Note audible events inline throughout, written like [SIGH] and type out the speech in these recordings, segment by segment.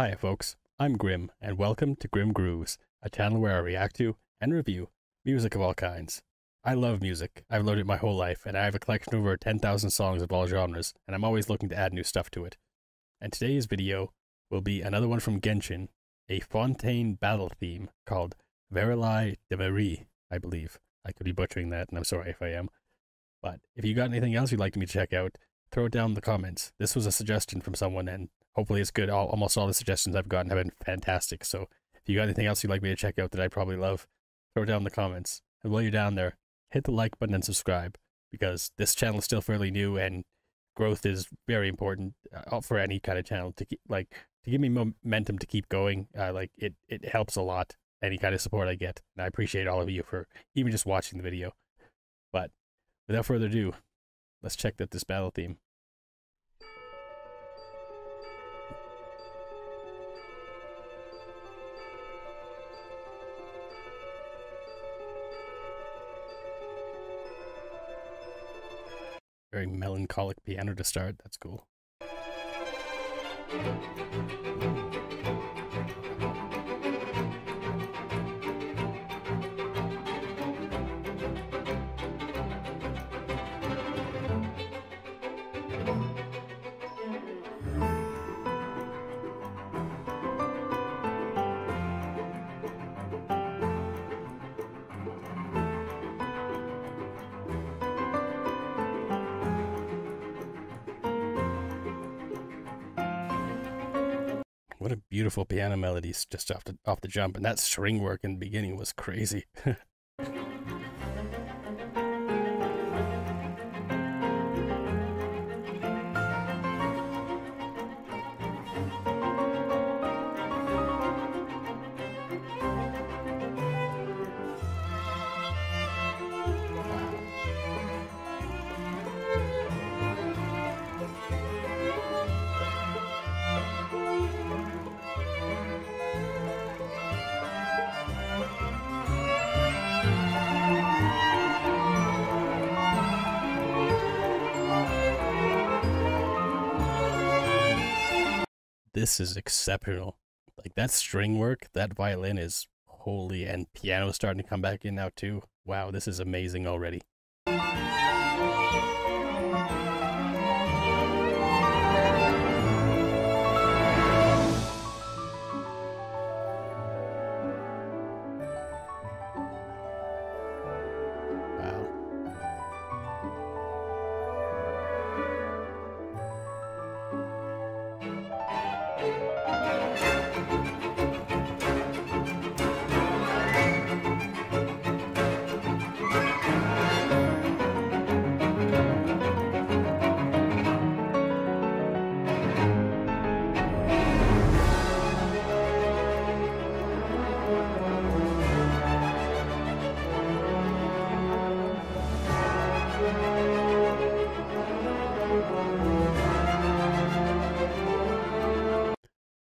Hi, folks. I'm Grim, and welcome to Grim Grooves, a channel where I react to and review music of all kinds. I love music. I've loved it my whole life, and I have a collection of over 10,000 songs of all genres, and I'm always looking to add new stuff to it. And today's video will be another one from Genshin, a Fontaine battle theme called Verily de Marie, I believe. I could be butchering that, and I'm sorry if I am. But if you got anything else you'd like me to check out, throw it down in the comments. This was a suggestion from someone, and hopefully it's good. All, almost all the suggestions I've gotten have been fantastic. So if you got anything else you'd like me to check out that I probably love, throw it down in the comments. And while you're down there, hit the like button and subscribe because this channel is still fairly new and growth is very important uh, for any kind of channel to keep like to give me momentum to keep going. Uh, like it it helps a lot any kind of support I get, and I appreciate all of you for even just watching the video. But without further ado, let's check out this battle theme. Very melancholic piano to start. That's cool. What a beautiful piano melodies just off the off the jump, and that string work in the beginning was crazy. [LAUGHS] this is exceptional. Like that string work, that violin is holy, and piano starting to come back in now too. Wow, this is amazing already.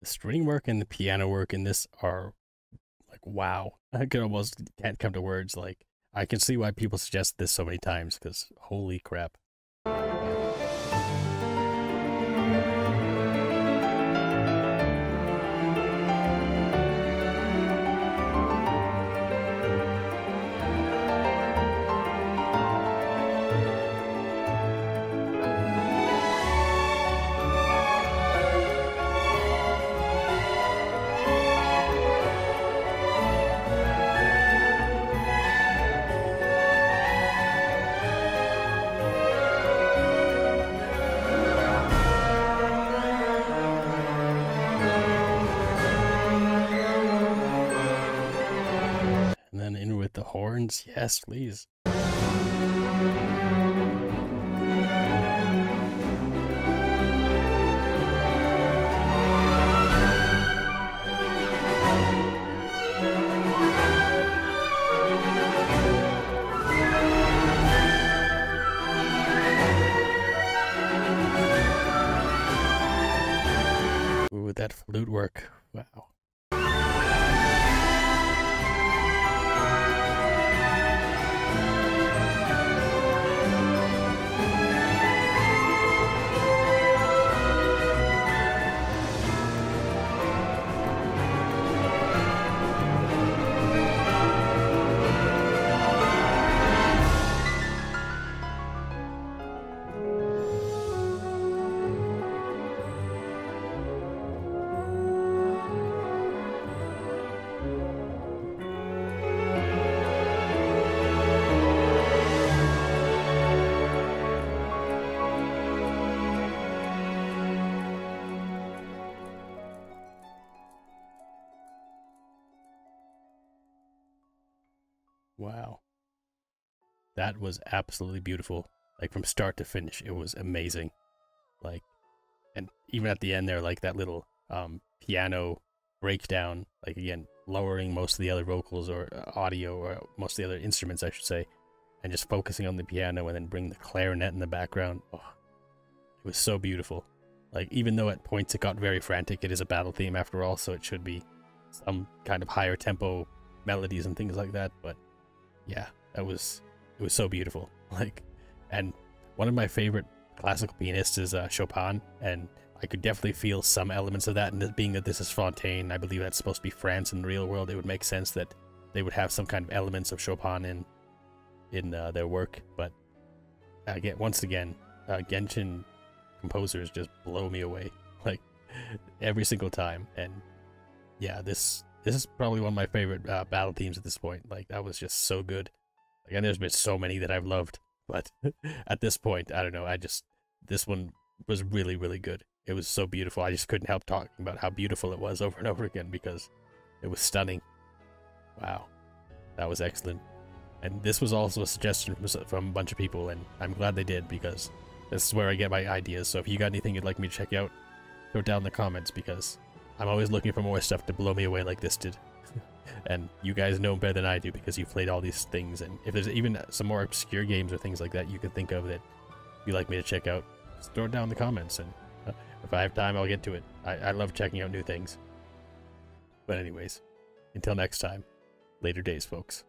String work and the piano work in this are like wow. I can almost can't come to words. Like I can see why people suggest this so many times because holy crap. Horns? Yes, please. Ooh, that flute work. Wow. Wow. That was absolutely beautiful. Like from start to finish, it was amazing. Like, and even at the end there, like that little um, piano breakdown, like again, lowering most of the other vocals or uh, audio or most of the other instruments, I should say, and just focusing on the piano and then bring the clarinet in the background. Oh, it was so beautiful. Like, even though at points it got very frantic, it is a battle theme after all, so it should be some kind of higher tempo melodies and things like that. But yeah, that was it was so beautiful. [LAUGHS] Like, and one of my favorite classical pianists is uh, Chopin, and I could definitely feel some elements of that. And being that this is Fontaine, I believe that's supposed to be France in the real world. It would make sense that they would have some kind of elements of Chopin in in uh, their work. But again, once again, uh, Genshin composers just blow me away, [LAUGHS] like every single time. And yeah, this this is probably one of my favorite uh, battle themes at this point. Like that was just so good. Again, there's been so many that I've loved, [LAUGHS] but at this point, I don't know. I just this one was really really good. It was so beautiful. I just couldn't help talking about how beautiful it was [LAUGHS] over and over again because it was stunning. Wow, that was excellent. And this was also a suggestion from, from a bunch of people, and I'm glad they did because this is where I get my ideas. So if you got anything you'd like me to check out, throw it down in the comments because I'm always looking for more stuff to blow me away like this did. [LAUGHS] and you guys know better than I do because you've played all these things. And if there's even some more obscure games or things like that you could think of that you'd like me to check out, throw it down in the comments. And uh, if I have time, I'll get to it. I, I love checking out new things. But anyways, until next time, later days, folks.